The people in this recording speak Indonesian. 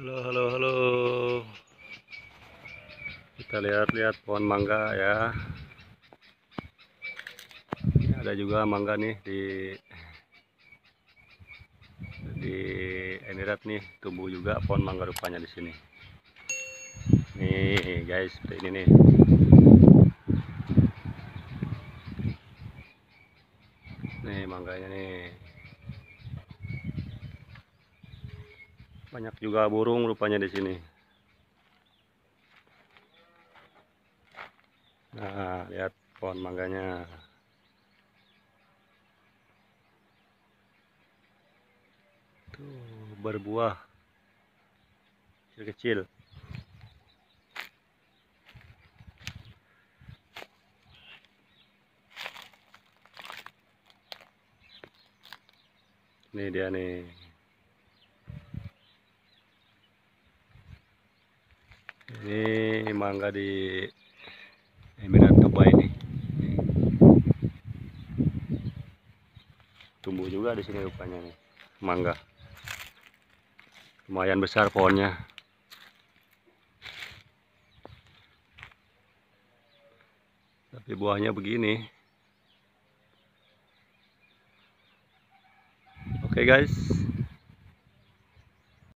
Halo, halo, halo. Kita lihat-lihat pohon mangga ya. Ini ada juga mangga nih di di Emirat nih, tumbuh juga pohon mangga rupanya di sini. Nih, guys, seperti ini nih. Nih mangganya nih. Banyak juga burung rupanya di sini. Nah, lihat pohon mangganya. Tuh, berbuah kecil-kecil. Ini dia nih. Ini mangga di Emirat Dubai. Nih. Tumbuh juga di sini rupanya nih, mangga. Lumayan besar pohonnya. Tapi buahnya begini. Oke guys.